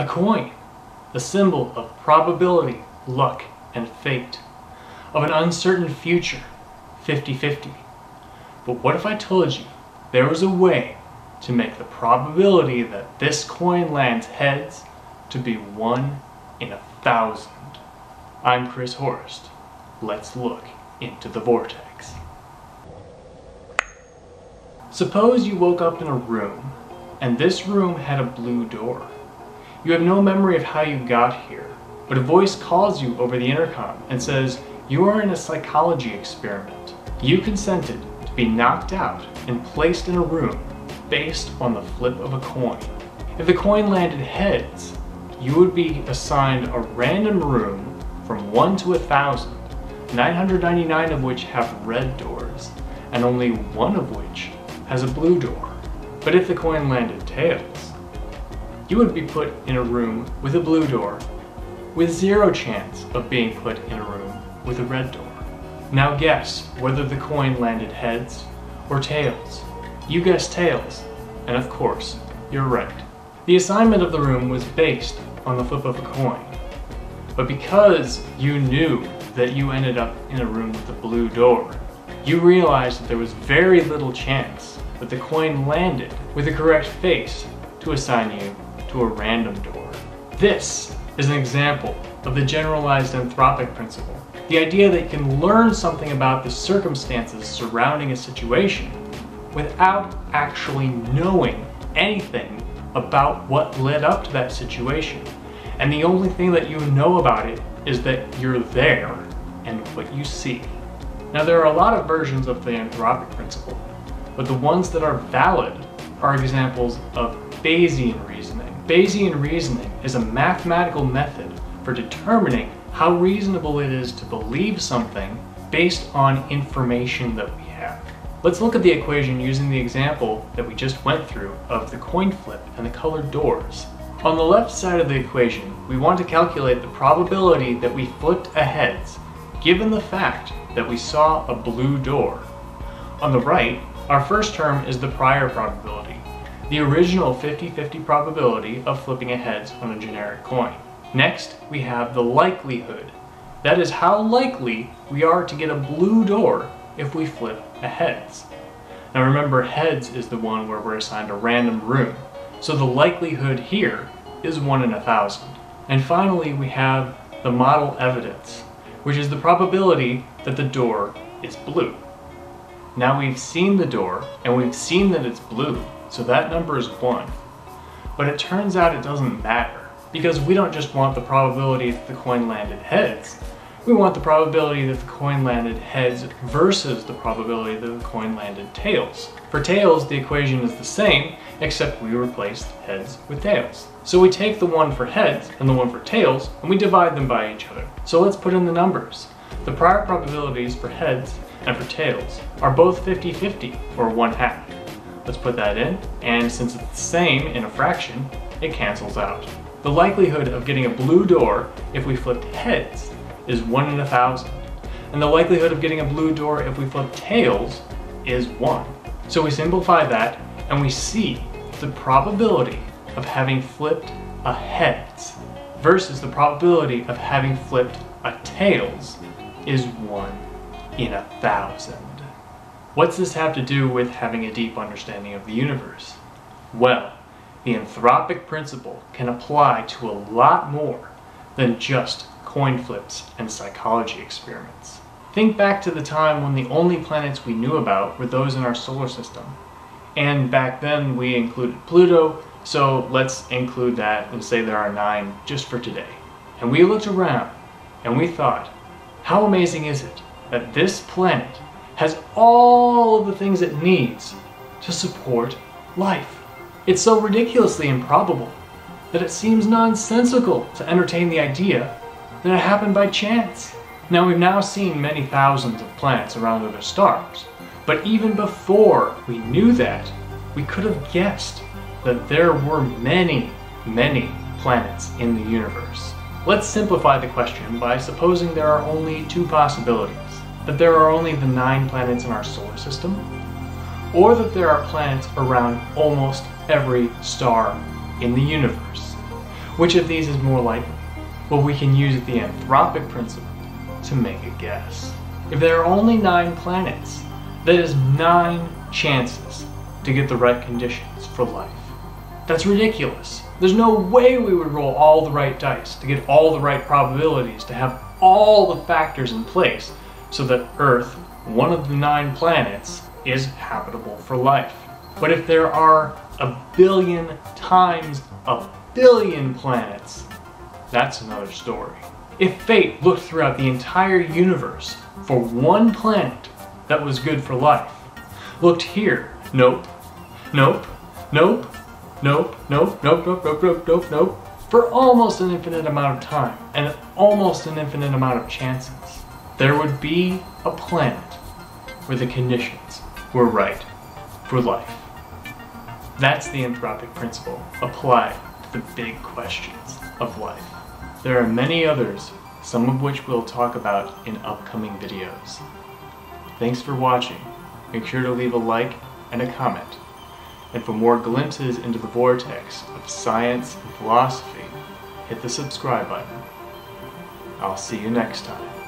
A coin, a symbol of probability, luck, and fate, of an uncertain future, 50 50. But what if I told you there was a way to make the probability that this coin lands heads to be one in a thousand? I'm Chris Horst. Let's look into the vortex. Suppose you woke up in a room, and this room had a blue door. You have no memory of how you got here, but a voice calls you over the intercom and says, You are in a psychology experiment. You consented to be knocked out and placed in a room based on the flip of a coin. If the coin landed heads, you would be assigned a random room from 1 to a 1,000, 999 of which have red doors, and only one of which has a blue door. But if the coin landed tails, you would be put in a room with a blue door, with zero chance of being put in a room with a red door. Now guess whether the coin landed heads or tails. You guessed tails, and of course, you're right. The assignment of the room was based on the flip of a coin. But because you knew that you ended up in a room with a blue door, you realized that there was very little chance that the coin landed with the correct face to assign you to a random door. This is an example of the generalized anthropic principle. The idea that you can learn something about the circumstances surrounding a situation without actually knowing anything about what led up to that situation. And the only thing that you know about it is that you're there and what you see. Now there are a lot of versions of the anthropic principle, but the ones that are valid are examples of Bayesian reasoning. Bayesian reasoning is a mathematical method for determining how reasonable it is to believe something based on information that we have. Let's look at the equation using the example that we just went through of the coin flip and the colored doors. On the left side of the equation, we want to calculate the probability that we flipped a heads, given the fact that we saw a blue door. On the right, our first term is the prior probability, the original 50-50 probability of flipping a heads on a generic coin. Next, we have the likelihood. That is how likely we are to get a blue door if we flip a heads. Now remember, heads is the one where we're assigned a random room. So the likelihood here is 1 in a thousand. And finally, we have the model evidence, which is the probability that the door is blue. Now we've seen the door, and we've seen that it's blue, so that number is 1. But it turns out it doesn't matter, because we don't just want the probability that the coin landed heads, we want the probability that the coin landed heads versus the probability that the coin landed tails. For tails, the equation is the same, except we replaced heads with tails. So we take the one for heads and the one for tails, and we divide them by each other. So let's put in the numbers. The prior probabilities for heads and for tails are both 50-50, or 1 half. Let's put that in, and since it's the same in a fraction, it cancels out. The likelihood of getting a blue door if we flipped heads is 1 in a thousand, and the likelihood of getting a blue door if we flip tails is 1. So we simplify that, and we see the probability of having flipped a heads versus the probability of having flipped a tails is 1 in a thousand. What's this have to do with having a deep understanding of the universe? Well, the anthropic principle can apply to a lot more than just coin flips and psychology experiments. Think back to the time when the only planets we knew about were those in our solar system. And back then we included Pluto, so let's include that and say there are nine just for today. And we looked around and we thought, how amazing is it that this planet has all of the things it needs to support life? It's so ridiculously improbable that it seems nonsensical to entertain the idea that it happened by chance. Now we've now seen many thousands of planets around other stars, but even before we knew that, we could have guessed that there were many, many planets in the universe. Let's simplify the question by supposing there are only two possibilities. That there are only the nine planets in our solar system, or that there are planets around almost every star in the universe. Which of these is more likely? Well, we can use the anthropic principle to make a guess. If there are only nine planets, that is nine chances to get the right conditions for life. That's ridiculous. There's no way we would roll all the right dice to get all the right probabilities to have all the factors in place so that Earth, one of the nine planets, is habitable for life. But if there are a billion times a billion planets, that's another story. If fate looked throughout the entire universe for one planet that was good for life, looked here, nope, nope, nope, nope, nope, nope, nope, nope, nope, nope, nope, for almost an infinite amount of time and almost an infinite amount of chances, there would be a planet where the conditions were right for life. That's the anthropic principle applied to the big questions of life. There are many others, some of which we'll talk about in upcoming videos. Thanks for watching. Make sure to leave a like and a comment. And for more glimpses into the vortex of science and philosophy, hit the subscribe button. I'll see you next time.